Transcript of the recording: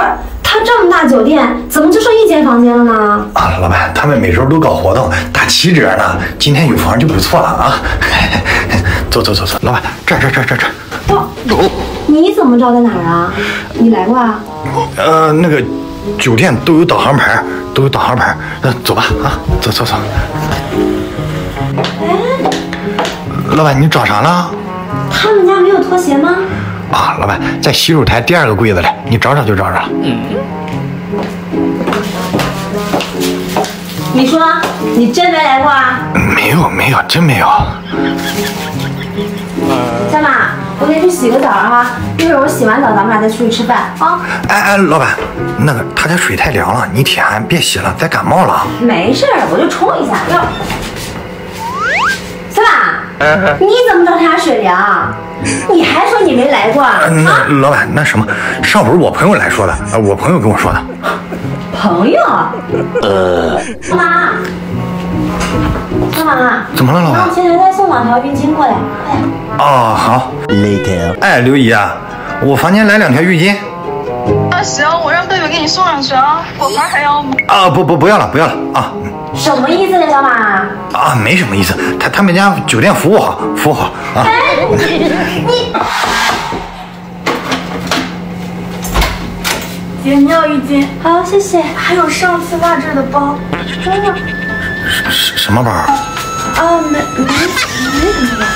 不是，他这么大酒店，怎么就剩一间房间了呢？啊，老板，他们每周都搞活动，打七折呢。今天有房就不错了啊。走走走走，老板，这儿这儿这儿这儿这儿。不，你怎么知道在哪儿啊？你来过啊？呃，那个酒店都有导航牌，都有导航牌。那走吧，啊，走走走。哎，老板，你找啥了？他们家没有拖鞋吗？啊，老板，在洗手台第二个柜子里，你找找就找着了。你说你真没来过啊？没有没有，真没有。小马，我先去洗个澡啊，一会儿我洗完澡咱们俩再出去吃饭啊。哎哎，老板，那个他家水太凉了，你舔，别洗了，再感冒了。没事，我就冲一下。马，你怎么知道他家水凉？你还说你没来过啊？呃那老板，那什么，上午是我朋友来说的，呃我朋友跟我说的。朋友？呃，干嘛？干嘛，怎么了，老板让我？前台再送两条浴巾过来，快点。哦，好。Later。哎，刘姨啊，我房间来两条浴巾。啊，行，我让贝贝给你送上去啊。果盘还要吗？啊，不不不要了，不要了啊什么意思呀，小马？啊，没什么意思，他他们家酒店服务好，服务好啊。哎，你姐，你要浴巾，好，谢谢。还有上次落这的包。真的什什什么包？啊，没没没怎么吧。